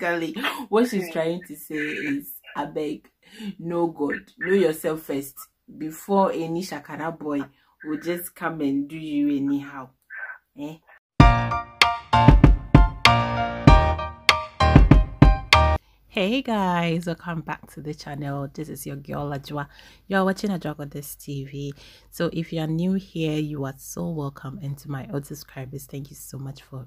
basically what she's trying to say is I beg, know God, know yourself first before any shakara boy will just come and do you anyhow. Eh? Hey guys, welcome back to the channel. This is your girl Adwoa. You are watching Adwoa Goddess TV. So if you are new here, you are so welcome. And to my old subscribers, thank you so much for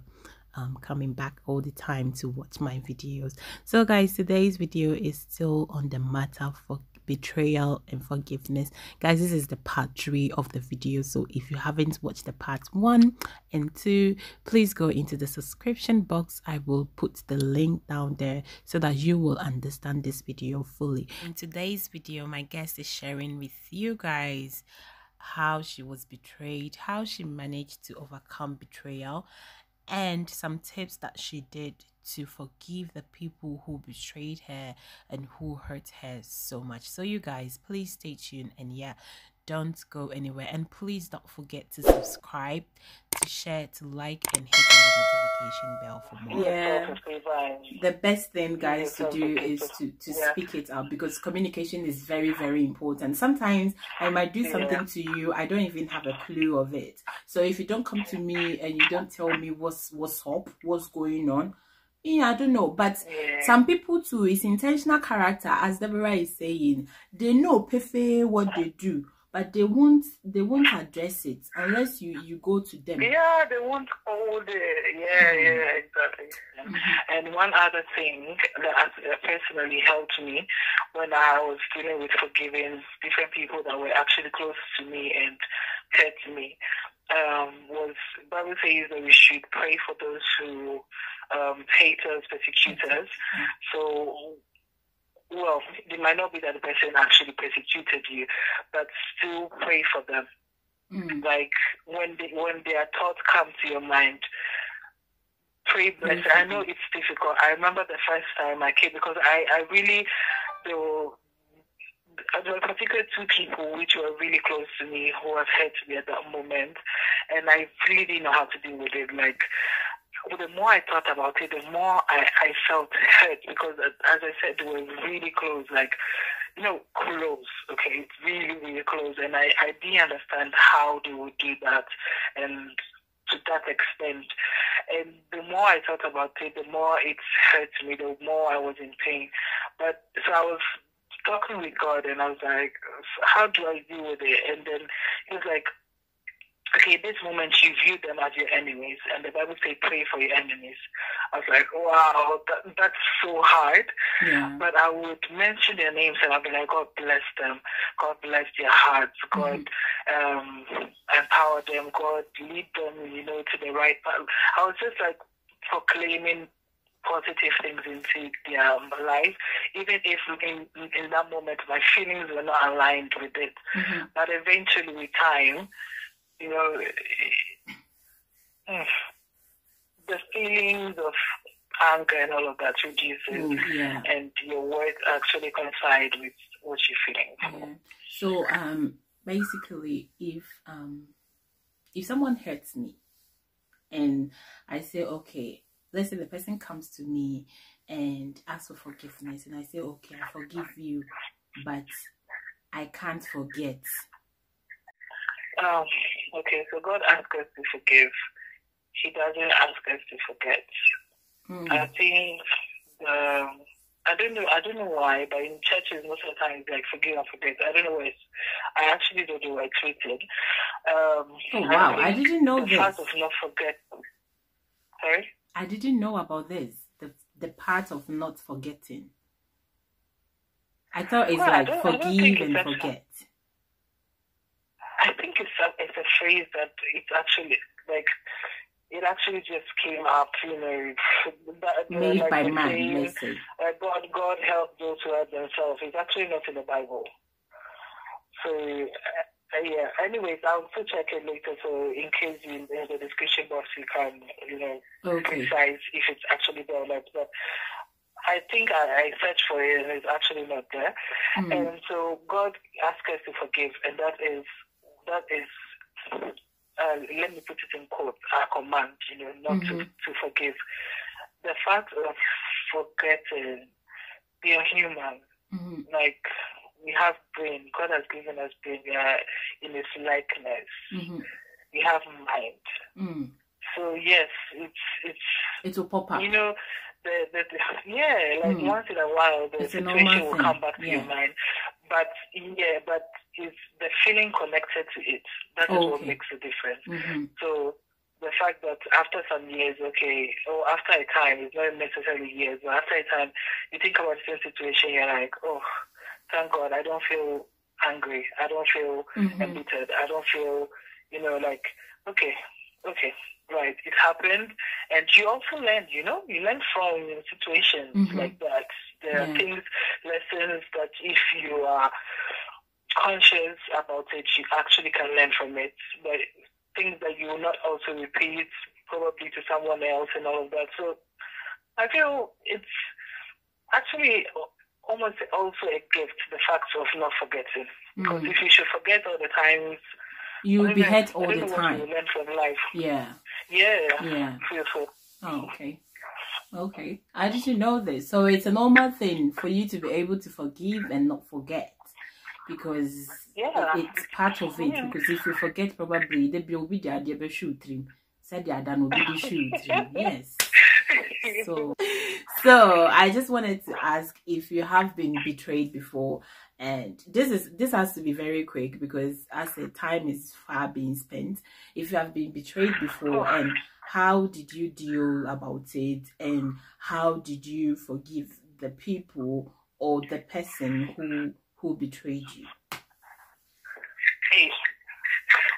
um, coming back all the time to watch my videos. So guys, today's video is still on the matter for betrayal and forgiveness. Guys this is the part three of the video. So if you haven't watched the part one and two please go into the subscription box. I will put the link down there so that you will understand this video fully. In today's video my guest is sharing with you guys how she was betrayed how she managed to overcome betrayal and some tips that she did to forgive the people who betrayed her and who hurt her so much. So, you guys, please stay tuned and yeah, don't go anywhere. And please don't forget to subscribe, to share, to like, and hit the notification bell for more. Yeah, the best thing, guys, to do is to, to yeah. speak it out because communication is very, very important. Sometimes I might do something yeah. to you, I don't even have a clue of it. So, if you don't come to me and you don't tell me what's what's up, what's going on, yeah, I don't know, but yeah. some people too, it's intentional character, as Deborah is saying. They know perfect what they do, but they won't they won't address it unless you you go to them. Yeah, they won't hold it. Yeah, mm. yeah, exactly. Mm -hmm. And one other thing that personally helped me when I was dealing with forgiving different people that were actually close to me and hurt me um, was Bible says that we should pray for those who um, haters, persecutors. So, well, it might not be that the person actually persecuted you, but still pray for them. Mm. Like when they, when their thoughts come to your mind, pray bless. Mm-hmm. I know it's difficult. I remember the first time I came because I, I really there were there were particularly two people which were really close to me who have hurt me at that moment, and I really didn't know how to deal with it. Like the more I thought about it, the more I, I felt hurt because, uh, as I said, they were really close, like, you know, close, okay, it's really, really close. And I, I didn't understand how they would do that and to that extent. And the more I thought about it, the more it hurt me, the more I was in pain. But so I was talking with God and I was like, how do I deal with it? And then he was like, okay, this moment you view them as your enemies, and the Bible says pray for your enemies. I was like, wow, that, that's so hard. Yeah. But I would mention their names and I'd be like, God bless them. God bless their hearts. God mm-hmm. um, empower them. God lead them, you know, to the right path. I was just like proclaiming positive things into their life, even if in, in that moment my feelings were not aligned with it. Mm-hmm. But eventually, with time, you know, mm, the feelings of anger and all of that reduces, mm, yeah. and your words actually coincide with what you're feeling. Yeah. So, um, basically, if um, if someone hurts me, and I say, okay, let's say the person comes to me and asks for forgiveness, and I say, okay, I forgive you, but I can't forget. Um, okay, so God asks us to forgive. He doesn't ask us to forget. Mm. I think um, I don't know. I don't know why, but in churches most of the time it's like forgive and forget. I don't know where. It's, I actually don't know where it's written. Um, oh wow! I, I didn't know the this. Part of not forget. Sorry. I didn't know about this. The the part of not forgetting. I thought it's well, like forgive and forget. I think it's a, it's a phrase that it's actually like it actually just came up, you know, made like by man. Saying, uh, God, God help those who help themselves. It's actually not in the Bible. So uh, yeah. Anyways, I'll still check it later. So in case you in the description box, you can you know okay. precise if it's actually there or not. But I think I, I searched for it and it's actually not there. Mm. And so God asks us to forgive, and that is that is, uh, let me put it in quotes, a command, you know, not mm-hmm. to, to forgive. The fact of forgetting. We are human. Mm-hmm. Like we have brain. God has given us brain. We are in His likeness. Mm-hmm. We have mind. Mm. So yes, it's it's It will pop up. you know the the, the yeah like Mm. once in a while the It's situation will come back to yeah. your mind. But yeah, but it's the feeling connected to it. That is what makes a difference. Mm-hmm. So the fact that after some years, okay, or after a time, it's not necessarily years, but after a time, you think about the same situation, you're like, oh, thank God, I don't feel angry. I don't feel Mm-hmm. embittered. I don't feel, you know, like, okay, okay, right, it happened. And you also learn, you know, you learn from situations Mhm. like that. There are things, lessons that if you are conscious about it, you actually can learn from it. But things that you will not also repeat probably to someone else and all of that. So I feel it's actually almost also a gift, the fact of not forgetting. Because Mm. if you should forget all the times, You will be hurt all the what you time. learn from life. Yeah. Yeah. Yeah. Fearful. Oh, okay. Okay. I didn't know this. So it's a normal thing for you to be able to forgive and not forget. Because Yeah. it- it's part of it. Yeah. Because if you forget, probably the bill be there, the shoot him. Said the other will be shoot him. Yes. So, so I just wanted to ask if you have been betrayed before, and this is this has to be very quick because as the time is far being spent. If you have been betrayed before, oh. and how did you deal about it, and how did you forgive the people or the person who who betrayed you? Hey.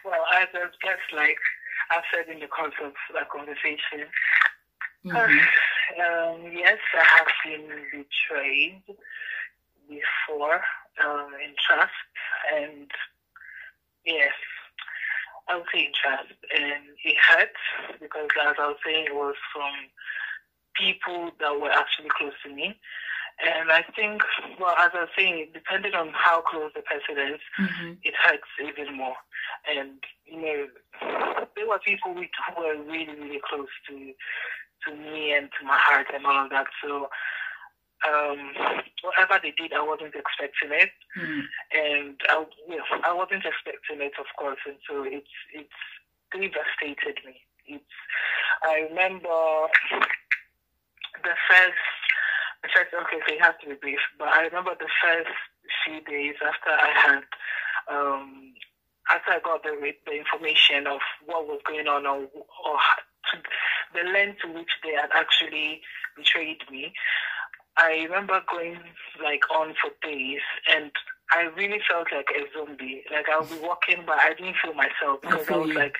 Well, as I just like I've said in the course of that conversation, Mhm. um, yes, I have been betrayed before um, in trust, and yes, I would say in trust, and it hurts because, as I was saying, it was from people that were actually close to me. And I think, well, as I was saying, depending on how close the person is, Mhm. it hurts even more. And you know, there were people who were really, really close to to me and to my heart and all of that. So um, whatever they did, I wasn't expecting it, Mhm. and I, you know, I wasn't expecting it, of course. And so it's it's devastated me. It's I remember the first the first okay, so it has to be brief, but I remember the first few days after I had um after I got the the information of what was going on or or to the length to which they had actually betrayed me. I remember going like on for days and I really felt like a zombie. Like I would be walking but I didn't feel myself I because I, feel was you. like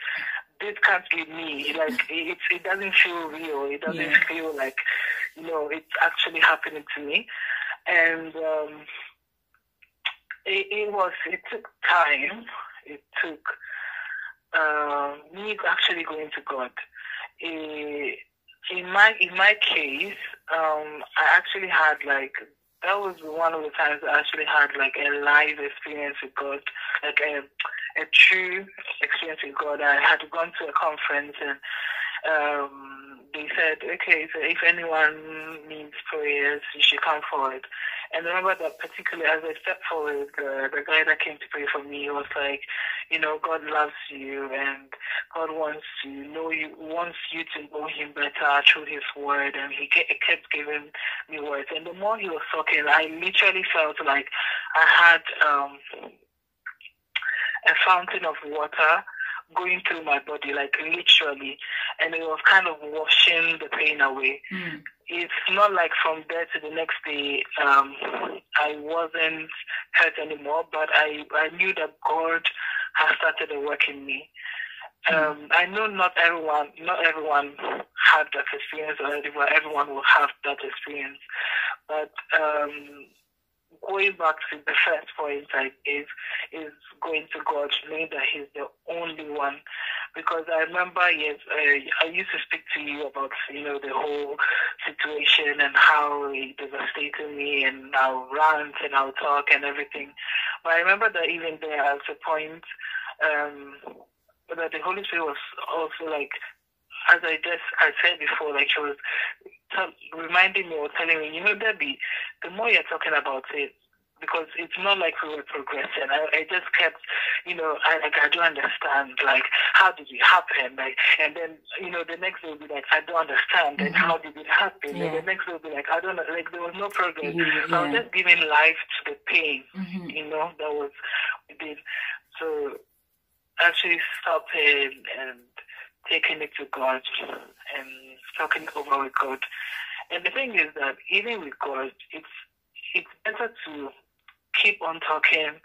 this can't be me. Like it it doesn't feel real. It doesn't Yeah. feel like know, it's actually happening to me. And um it, it was it took time. It took uh, me actually going to God. Eh, in my in my case, um, I actually had like that was one of the times I actually had like a live experience with God, like a a true experience with God. I had gone to a conference and um, said, okay, so if anyone needs prayers, you should come forward. And I remember that particularly as I stepped forward, the, the guy that came to pray for me was like, you know, God loves you and God wants to know you, wants you to know Him better through His Word. And he kept giving me words. And the more he was talking, I literally felt like I had um, a fountain of water going through my body, like literally, and it was kind of washing the pain away. Mm. It's not like from there to the next day, um, I wasn't hurt anymore, but I, I knew that God has started a work in me. Um, I know not everyone, not everyone had that experience, or everyone, everyone will have that experience. But um, going back to the first point I gave is going to God, knowing that He's the only one. Because I remember, yes, I, I used to speak to you about, you know, the whole situation and how it devastated me, and I'll rant and I'll talk and everything. But I remember that even there, at a point, um, that the Holy Spirit was also like as I just I said before, like she was t- reminding me or telling me, you know, Debbie, the more you're talking about it, because it's not like we were progressing. I, I just kept, you know, I like I don't understand. Like, how did it happen? Like, and then you know, the next day will be like, I don't understand. And Mhm. how did it happen? Yeah. And the next day will be like, I don't know. Like, there was no progress. You- I was just giving life to the pain Mhm. you know, that was did. So actually stopping and taking it to God and talking over with God. And the thing is that even with God, it's it's better to keep on talking,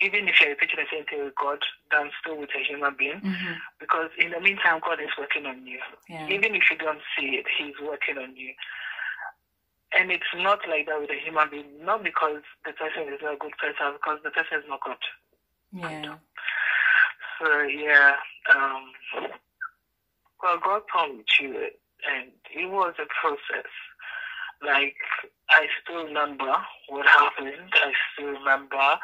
even if you're repeating the same thing with God, than still with a human being. Mhm. Because in the meantime, God is working on you. Yeah. Even if you don't see it, He's working on you. And it's not like that with a human being, not because the person is not a good person, because the person is not God. Yeah. So yeah, um, well, God me to it, and it was a process. Like I still remember what happened. I still remember,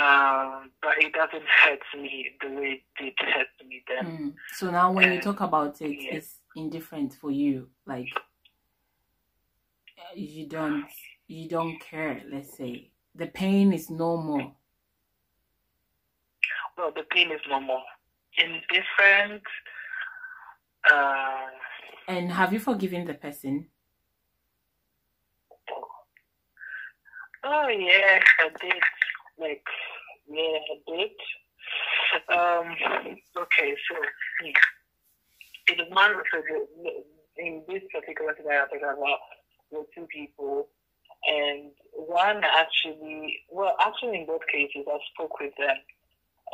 um, but it doesn't hurt me the way it did hurt me then. Mm. So now, when you Uh, talk about it, yeah. it's indifferent for you. Like uh, you don't, you don't care. Let's say the pain is no more. Well, the pain is normal. Indifferent. Uh, And have you forgiven the person? Oh yeah, I did. Like yeah, I did. Um. Okay, so hmm, in one so in this particular I'm talking about, were two people, and one actually, well, actually in both cases, I spoke with them.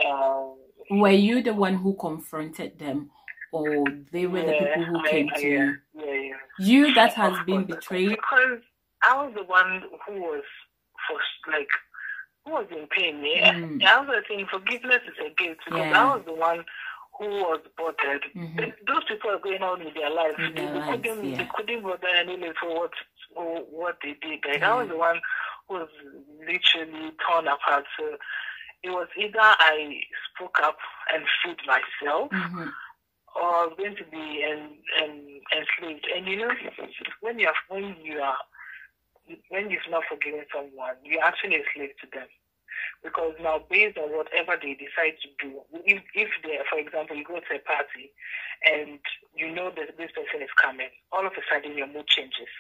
Um, Were you the one who confronted them, or they were the people who I- came I- to yeah, you? yeah, yeah. You that has Of been course, betrayed. Because I was the one who was for like who was in pain. Yeah, Mm. I was saying forgiveness is a gift because Yeah. I was the one who was bothered. Mhm. Those people are going on with their lives. With their they, lives, couldn't yeah. they couldn't bother anyway for what for what they did. Like I was the one who was literally torn apart. So it was either I spoke up and freed myself Mhm. Or going to be en, en, enslaved. And you know, when you are when you are when you've not forgiven someone, you're actually a slave to them. Because now, based on whatever they decide to do, if, if they, for example, you go to a party and you know that this person is coming, all of a sudden your mood changes.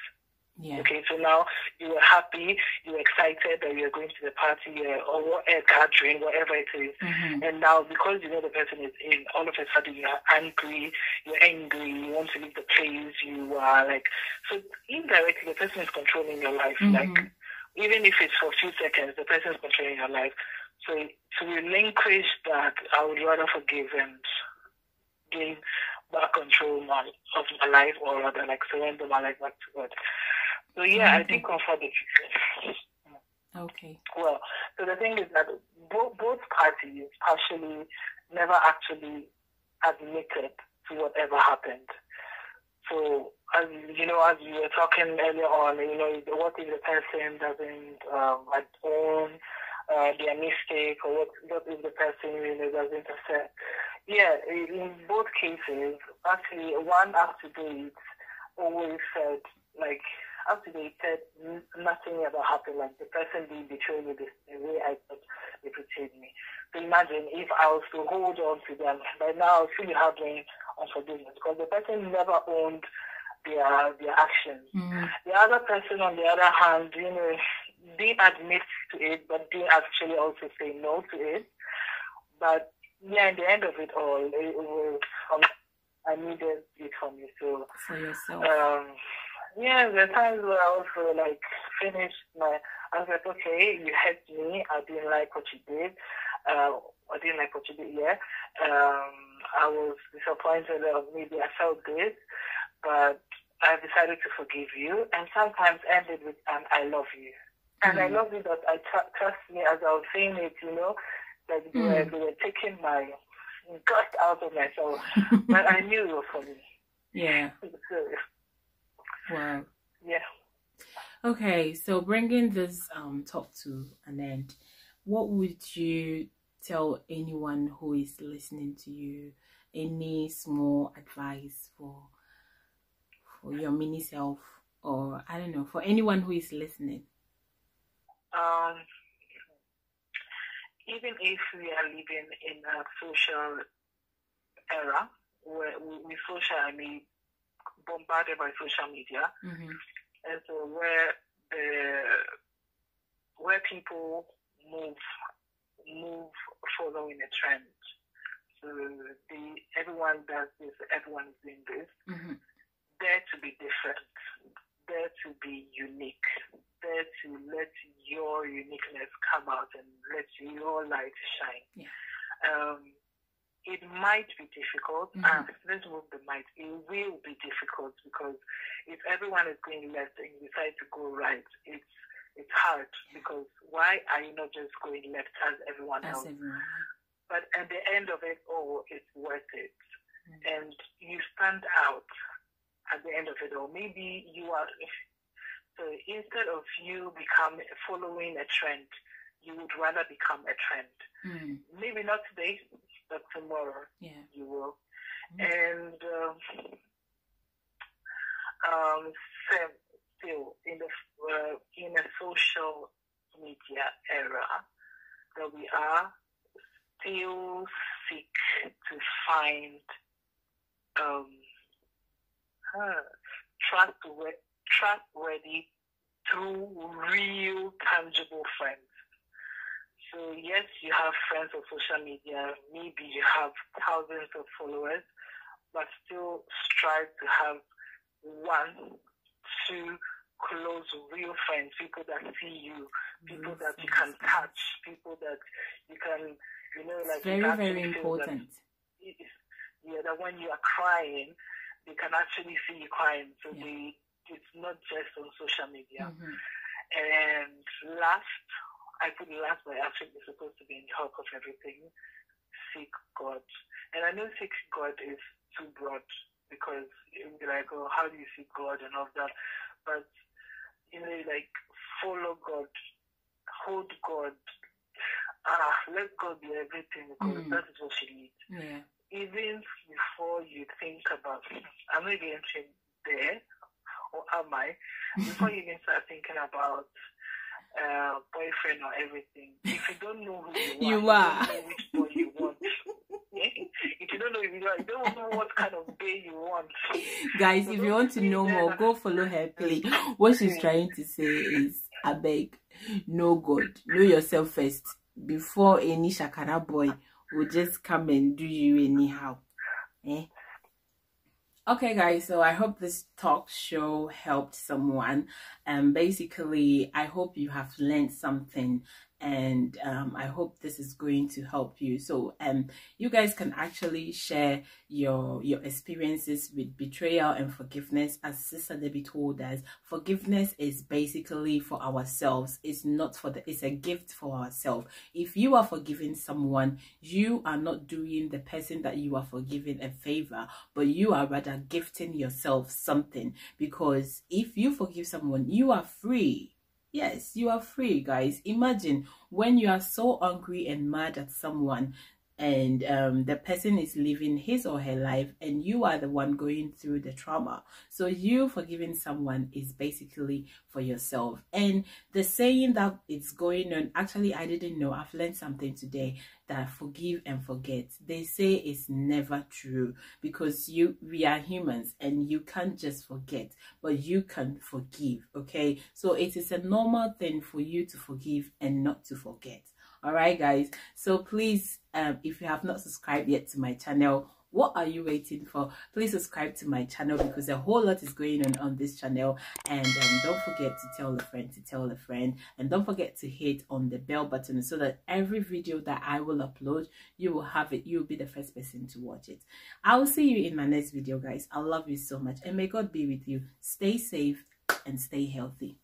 Yeah. Okay, so now you were happy, you were excited that you're going to the party uh, or a gathering, whatever it is. Mhm. And now, because you know the person is in, all of a sudden you're angry, you're angry, you want to leave the place, you are like, so indirectly the person is controlling your life. Like, Mhm. even if it's for a few seconds, the person is controlling your life. So to relinquish that, I would rather forgive and gain back control my, of my life, or rather, like surrender my life back to God. So yeah, I Okay. think comfort the future. Okay. Well, so the thing is that both, both parties actually never actually admitted to whatever happened. So, as you know, as you were talking earlier on, you know, what if the person doesn't um, own uh, their mistake, or what, what if the person you know doesn't accept? Yeah, in in both cases, actually, one up to date always said like said nothing ever happened. Like the person didn't betray me the, the way I thought they betrayed me. So imagine if I was to hold on to them, by now I feel harboring unforgiveness because the person never owned their their actions. Mhm. The other person, on the other hand, you know, did admit to it, but didn't actually also say no to it. But yeah, in the end of it all, it, it was um, I needed it from you. So For yourself. um, yeah, there are times where I also like finished my. I was like, okay, you hurt me. I didn't like what you did. Uh, I didn't like what you did. Yeah. Um, I was disappointed. That maybe I felt good, but I decided to forgive you. And sometimes ended with an "I love you." And I Mm. love you that I tr- trust me as I was saying it. You know, like they, were, Mm. they were taking my gust out of myself, but I knew it was for me. yeah. So, Wow. yeah. Okay, so bringing this um talk to an end, what would you tell anyone who is listening to you, any small advice for for your mini self or I don't know for anyone who is listening? Um, even if we are living in a social era where with social, I mean, bombarded by social media, Mm-hmm. and so where the where people move move following a trend. So the everyone does this, everyone is doing this. Mm-hmm. Dare to be different. Dare to be unique. Dare to let your uniqueness come out and let your light shine. Yeah. Um, it might be difficult. Mhm. And let's move the might. It will be difficult because if everyone is going left and you decide to go right, it's it's hard because why are you not just going left as everyone As else? everyone. But at the end of it all, it's worth it. Mm. And you stand out at the end of it all. Maybe you are, so instead of you become following a trend, you would rather become a trend. Mm. Maybe not today, but tomorrow Yeah. you will. Mm. And um, um, still in the uh, in a social media era that we are still seek to find um, uh, trustworthy, trustworthy through real tangible friends. So yes, you have friends on social media. Maybe you have thousands of followers, but still strive to have one, two close real friends, people that see you, people that you can touch, people that you can, you know, like very, very feel that- important. yeah, that when you are crying, they can actually see you crying. So Yeah. they, it's not just on social media. Mhm. And last, I put last, but actually it's supposed to be in top of everything. Seek God, and I know seek God is too broad because it would be like, oh, how do you seek God and all that? But you know, like follow God, hold God. Ah, let God be everything because Mhm. that is what she needs Yeah. even before you think about, am I going to there or am I? Before you even start thinking about uh, boyfriend or everything, if you don't know who you are, You are. know which boy you want. eh? If you don't know, if you don't, you don't know what kind of day you want. Guys, So if you want to know more, go follow her play. What she's trying to say is, I beg, know God, know yourself first before any shakara boy will just come and do you anyhow. Eh? Okay, guys, so I hope this talk show helped someone. And basically, I hope you have learned something and um, I hope this is going to help you. So, um, you guys can actually share your your experiences with betrayal and forgiveness. As Sister Debbie told us, forgiveness is basically for ourselves. It's not for the. It's a gift for ourselves. If you are forgiving someone, you are not doing the person that you are forgiving a favor, but you are rather gifting yourself something. Because if you forgive someone, you are free. Yes, you are free, guys. Imagine when you are so angry and mad at someone and um, the person is living his or her life and you are the one going through the trauma. So you forgiving someone is basically for yourself. And the saying that it's going on, actually, I didn't know. I've learned something today that forgive and forget. They say it's never true because you we are humans and you can't just forget, but you can forgive. Okay, so it is a normal thing for you to forgive and not to forget. All right, guys. So please, um, if you have not subscribed yet to my channel, what are you waiting for? Please subscribe to my channel because a whole lot is going on on this channel. And um, don't forget to tell a friend to tell a friend. And don't forget to hit on the bell button so that every video that I will upload, you will have it. You'll be the first person to watch it. I will see you in my next video, guys. I love you so much. And may God be with you. Stay safe and stay healthy.